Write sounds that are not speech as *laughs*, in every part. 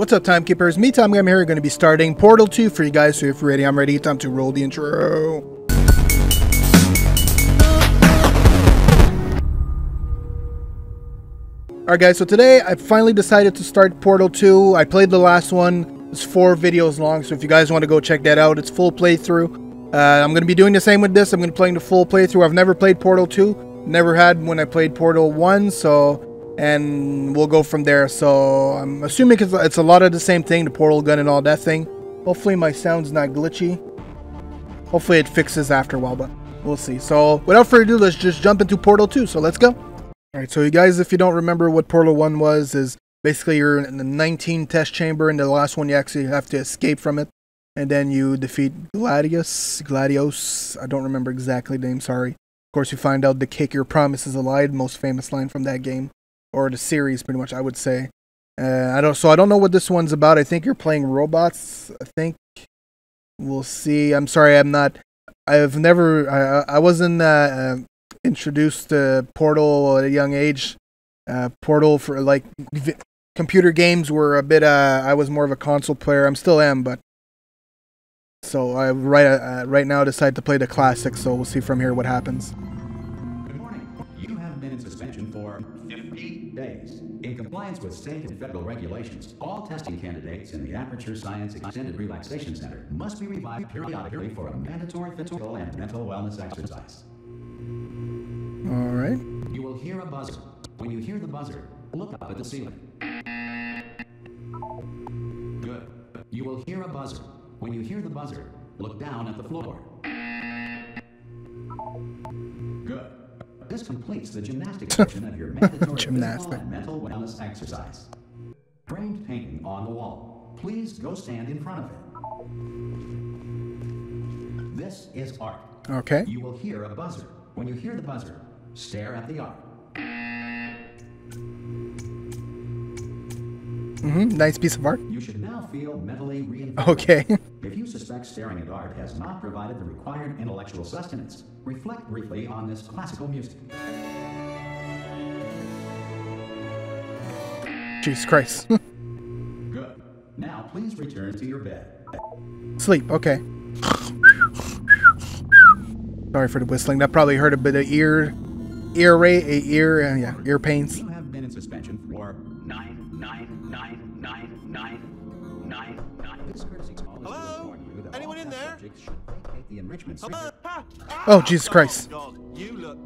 What's up, timekeepers? Me, Tom I'm here. Going to be starting Portal 2 for you guys. So if you're ready, I'm ready. Time to roll the intro. Alright guys, so today I finally decided to start Portal 2. I played the last one. It's four videos long, so if you guys want to go check that out, it's full playthrough. Uh, I'm going to be doing the same with this. I'm going to be playing the full playthrough. I've never played Portal 2. Never had when I played Portal 1, so and we'll go from there. So I'm assuming it's, it's a lot of the same thing, the portal gun and all that thing. Hopefully my sound's not glitchy. Hopefully it fixes after a while, but we'll see. So without further ado, let's just jump into Portal 2. So let's go. Alright, so you guys, if you don't remember what Portal 1 was, is basically you're in the 19 test chamber, and the last one you actually have to escape from it. And then you defeat Gladius, Gladios, I don't remember exactly the name, sorry. Of course, you find out the Cake Your Promise is a lie, most famous line from that game or the series, pretty much. I would say. Uh, I don't. So I don't know what this one's about. I think you're playing robots. I think we'll see. I'm sorry, I'm not. I've never. I I wasn't uh, uh, introduced to Portal at a young age. Uh, Portal for like v- computer games were a bit. Uh, I was more of a console player. I'm still am, but so I right uh, right now decide to play the classic. So we'll see from here what happens. Compliance with state and federal regulations, all testing candidates in the Aperture Science Extended Relaxation Center must be revived periodically for a mandatory physical and mental wellness exercise. All right. You will hear a buzzer. When you hear the buzzer, look up at the ceiling. Good. You will hear a buzzer. When you hear the buzzer, look down at the floor. This completes the gymnastics *laughs* portion of your mandatory physical and mental wellness exercise. Framed painting on the wall. Please go stand in front of it. This is art. Okay. You will hear a buzzer. When you hear the buzzer, stare at the art. Mm-hmm. Nice piece of art. You should now feel mentally reinforced. Okay. *laughs* if you suspect staring at art has not provided the required intellectual sustenance, reflect briefly on this classical music. Jesus Christ. *laughs* Good. Now please return to your bed. Sleep. Okay. Sorry for the whistling. That probably hurt a bit of ear, ear ray, ear, uh, yeah, ear pains. You have been in suspension for nine, nine, nine, nine, nine, nine, nine. This courtesy call is Hello? Anyone in there? The enrichment Hello? Ah, Oh, Jesus Christ. God, you look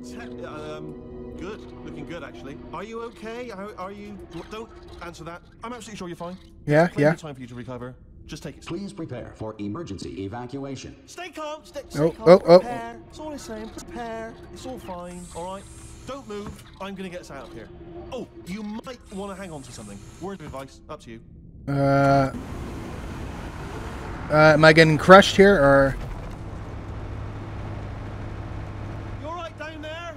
um good. Looking good, actually. Are you okay? Are, are you? Don't answer that. I'm absolutely sure you're fine. Yeah, Plenty yeah. time for you to recover. Just take it. Please prepare for emergency evacuation. Stay calm. Stay, stay Oh, calm. oh, oh. Prepare. It's all I'm saying. Prepare. It's all fine. All right. Don't move. I'm gonna get us out of here. Oh, you might want to hang on to something. Word of advice. Up to you. Uh, uh, am I getting crushed here or? You all right down there?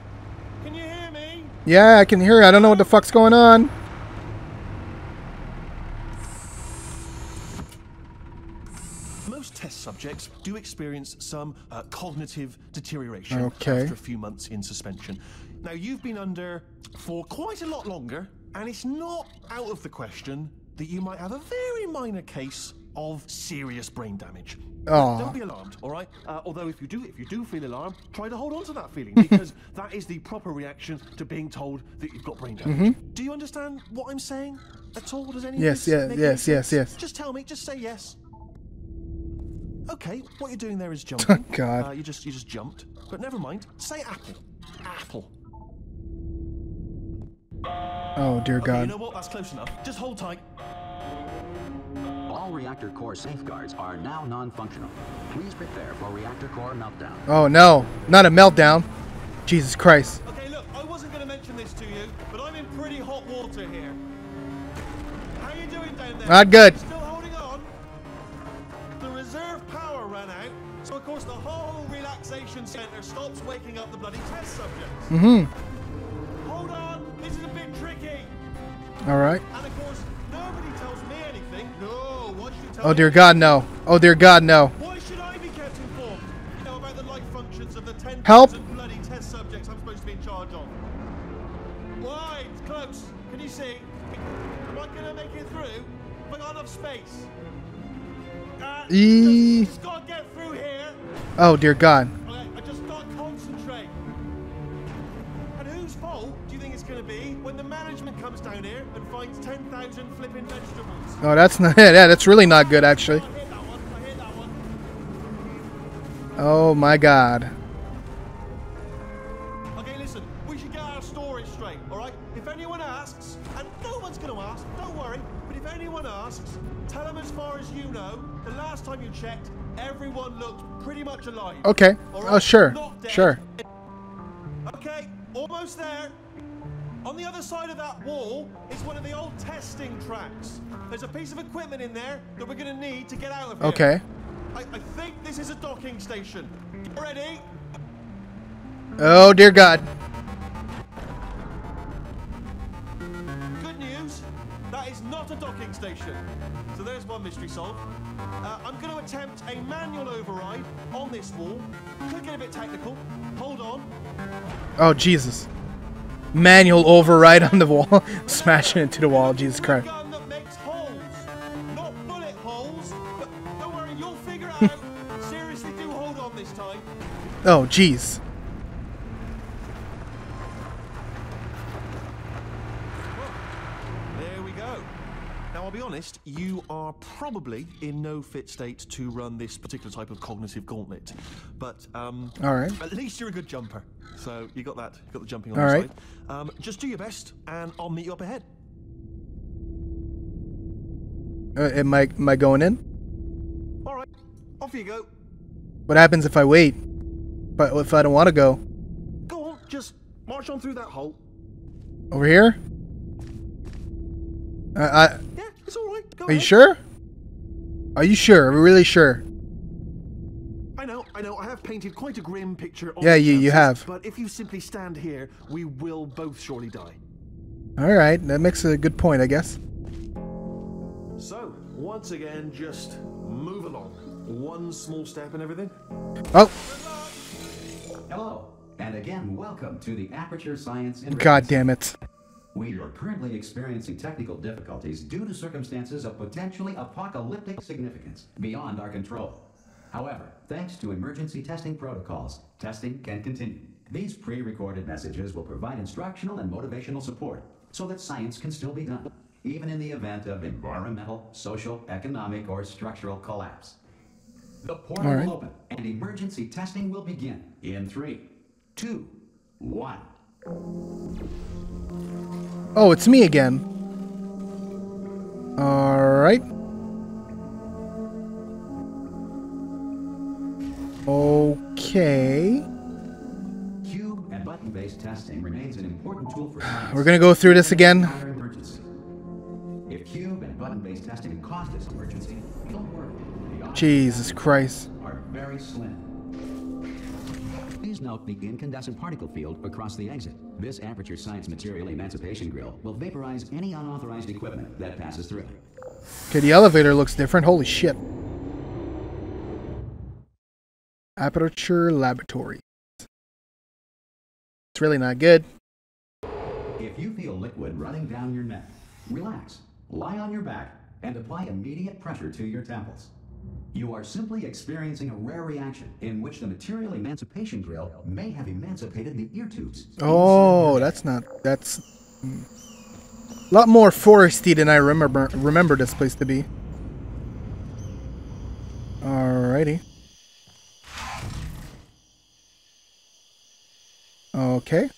Can you hear me? Yeah, I can hear. I don't know what the fuck's going on. Most test subjects do experience some uh, cognitive deterioration Okay. after a few months in suspension. Now, you've been under for quite a lot longer, and it's not out of the question that you might have a very minor case of serious brain damage. Aw. Don't be alarmed, all right? Uh, although if you do, if you do feel alarmed, try to hold on to that feeling because *laughs* that is the proper reaction to being told that you've got brain damage. Mm -hmm. Do you understand what I'm saying at all? Does any. Yes, this yeah, make yes, yes, sense? yes. Just tell me. Just say yes. Okay, what you're doing there is *laughs* jumping. Oh god. Uh, you just you just jumped. But never mind. Say apple. Apple. Oh dear Okay, you know what? That's close enough. Just hold tight. All reactor core safeguards are now non-functional. Please prepare for reactor core meltdown. Oh no, not a meltdown. Jesus Christ. Okay, look, I wasn't going to mention this to you, but I'm in pretty hot water here. How you doing down there? Not good. Still holding on? The reserve power ran out, so of course the whole relaxation center stops waking up the bloody test subjects. Mm-hmm. Hold on, this is a bit tricky. All right. And Oh dear God, no. Oh dear God, no. Why should I be kept Oh, that's not. *laughs* Yeah, that's really not good, actually. I hit that one, I hit that one. Oh my God. Okay, listen, we should get our story straight, alright? If anyone asks, and no one's gonna ask, don't worry, but if anyone asks, tell them as far as you know, the last time you checked, everyone looked pretty much alive. Okay. All Oh, sure. Sure. Okay, almost there. On the other side of that wall is one of the old testing tracks. There's a piece of equipment in there that we're gonna need to get out of here. Okay. I, I think this is a docking station. Get ready? Oh dear God. Good news, that is not a docking station. So there's one mystery solved. Uh, I'm going to attempt a manual override on this wall. Could get a bit technical. Hold on. Oh Jesus. Manual override on the wall, *laughs* smashing into the wall. Jesus Christ. gun that makes holes, not bullet holes. But don't worry, you'll figure *laughs* it out. Seriously, do hold on this time. Oh jeez. There we go. Now, I'll be honest, you are probably in no fit state to run this particular type of cognitive gauntlet. But um, All right. at least you're a good jumper. So you got that, you got the jumping on All right. side. Um, just do your best, and I'll meet you up ahead. Uh, am I am I going in? All right, off you go. What happens if I wait? But if I don't want to go Go on, just march on through that hole. over here? I, I, Yeah, it's all right. Go are you sure? Are you sure? Are we really sure? I know, I know. I have painted quite a grim picture. Of Yeah, you- you have. But if you simply stand here, we will both surely die. All right, that makes a good point, I guess. So, once again, just move along. One small step and everything. Oh, Hello, and again, welcome to the Aperture Science Interface. god damn it. We are currently experiencing technical difficulties due to circumstances of potentially apocalyptic significance beyond our control. However, thanks to emergency testing protocols, testing can continue. These pre-recorded messages will provide instructional and motivational support so that science can still be done, even in the event of environmental, social, economic, or structural collapse. The portal right. will open and emergency testing will begin in three, two, one. Oh, it's me again. All right. Okay. Cube and button-based testing remains an important tool for science. We're gonna go through this again. If cube and button-based testing caused this emergency, don't worry. Jesus Christ. are very slim. Please note the incandescent particle field across the exit. This aperture science material emancipation grill will vaporize any unauthorized equipment that passes through. Okay, the elevator looks different. Holy shit. Aperture Laboratory. It's really not good. If you feel liquid running down your neck, relax, lie on your back, and apply immediate pressure to your temples. You are simply experiencing a rare reaction in which the material emancipation grill may have emancipated the ear tubes. Oh, that's not. That's a lot more foresty than I remember remember this place to be. Alrighty. Okay.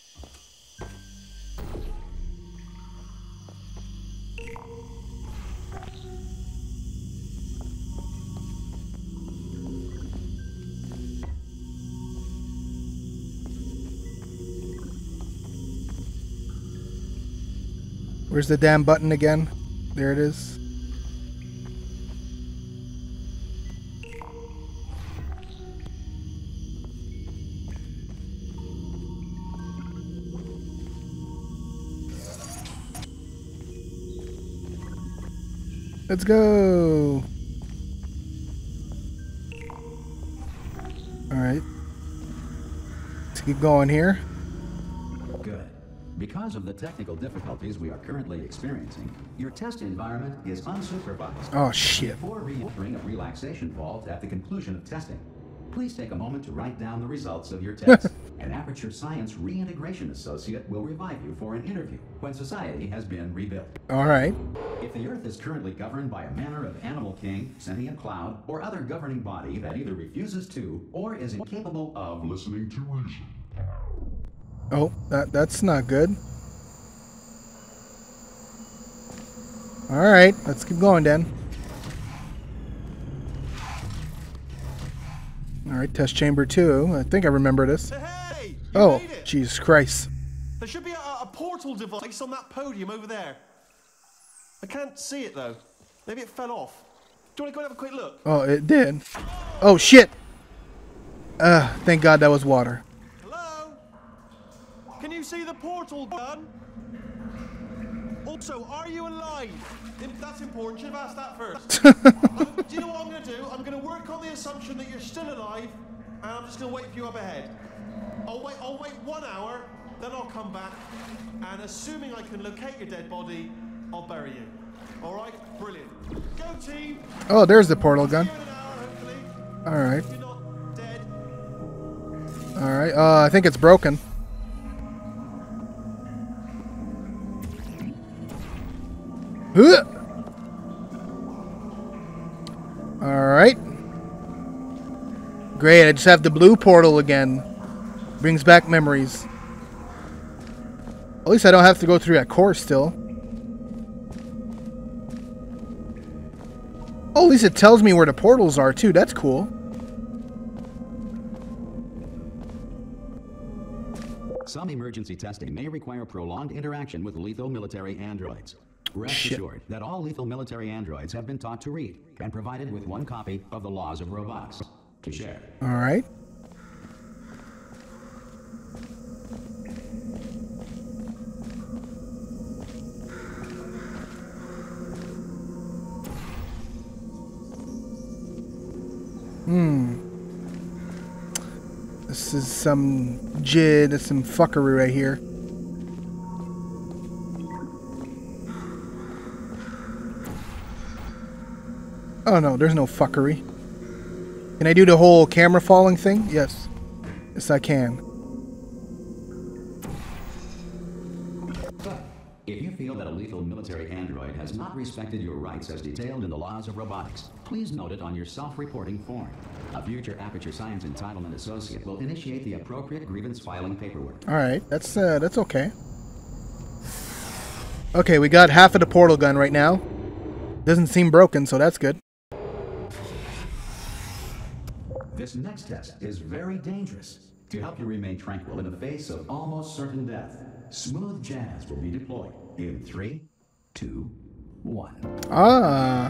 Where's the damn button again? There it is. Let's go. All right. Let's keep going here. Because of the technical difficulties we are currently experiencing, your test environment is unsupervised. Oh shit. Before re-entering a relaxation vault at the conclusion of testing, please take a moment to write down the results of your *laughs* test. An Aperture Science Reintegration Associate will revive you for an interview when society has been rebuilt. All right. If the Earth is currently governed by a manner of animal king, sentient cloud, or other governing body that either refuses to or is incapable of listening to reason, Oh, that that's not good. All right, let's keep going, Dan. All right, test chamber two. I think I remember this. Hey, Oh. Jesus Christ. There should be a, a portal device on that podium over there. I can't see it though. Maybe it fell off. Do you want to go and have a quick look? Oh, it did. Oh shit. Uh, thank God that was water. Hello? Can you see the portal gun? Also, are you alive? That's important. Should have asked that first. *laughs* Um, do you know what I'm going to do? I'm going to work on the assumption that you're still alive, and I'm just going to wait for you up ahead. I'll wait. I'll wait one hour, then I'll come back, and assuming I can locate your dead body, I'll bury you. All right? Brilliant. Go team. Oh, there's the portal gun. hour. All right. If you're not dead. All right. Uh, I think it's broken. Huh. All right. Great. I just have the blue portal again. Brings back memories. At least I don't have to go through that course still. Oh, at least it tells me where the portals are too. That's cool. Some emergency testing may require prolonged interaction with lethal military androids. Rest Shit. assured that all lethal military androids have been taught to read and provided with one copy of the laws of robotics to share. All right. Hmm. This is some jid, some fuckery right here. Oh no, there's no fuckery. Can I do the whole camera falling thing? Yes. Yes, I can. If you feel that a lethal military android has not respected your rights as detailed in the laws of robotics, please note it on your self-reporting form. A future Aperture Science Entitlement Associate will initiate the appropriate grievance filing paperwork. All right, that's uh, that's okay. Okay, we got half of the portal gun right now. Doesn't seem broken, so that's good. This next test is very dangerous. To help you remain tranquil in the face of almost certain death, smooth jazz will be deployed in three, two, one. Ah.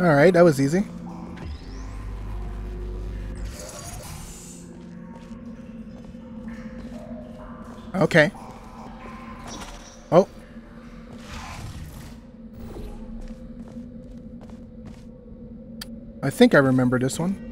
All right, that was easy. Okay. Oh. I think I remember this one.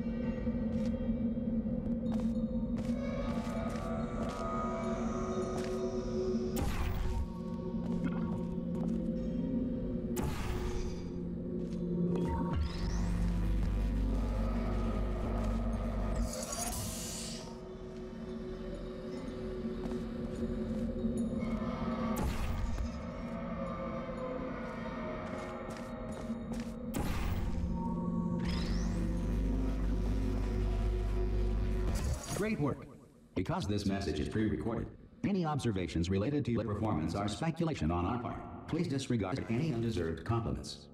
Great work. Because this message is pre-recorded, any observations related to your performance are speculation on our part. Please disregard any undeserved compliments.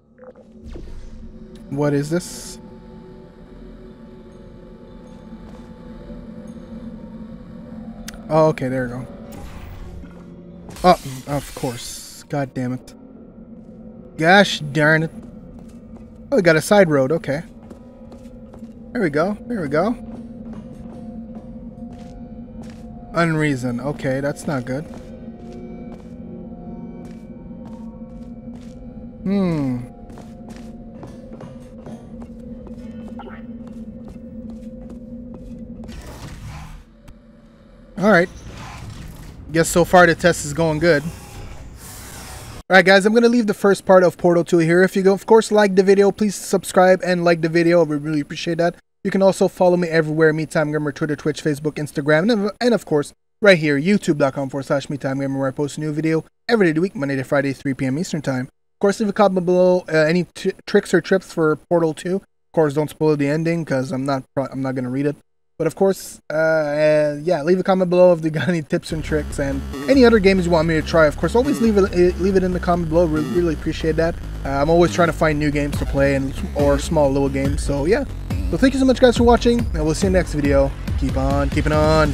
What is this? Oh, okay, there we go. Oh, of course. God damn it. Gosh darn it. Oh, we got a side road, okay. There we go. There we go. Unreason. Okay, that's not good. Hmm. Alright. Guess so far the test is going good. Alright guys, I'm going to leave the first part of Portal 2 here. If you go, of course, like the video, please subscribe and like the video. We really appreciate that. You can also follow me everywhere, me MeTimeGamer, Twitter, Twitch, Facebook, Instagram, and, of course, right here, youtube.com forward slash MeTimeGamer, where I post a new video every day of the week, Monday to Friday, 3 p.m. Eastern Time. Of course, leave a comment below uh, any tricks or tips for Portal 2. Of course, don't spoil the ending because I'm not I'm not gonna read it. But of course, uh, uh, yeah, leave a comment below if you got any tips and tricks and any other games you want me to try. Of course, always leave it leave it in the comment below. Really, really appreciate that. Uh, I'm always trying to find new games to play and or small little games. So yeah. So thank you so much, guys, for watching, and we'll see you next video. Keep on keeping on.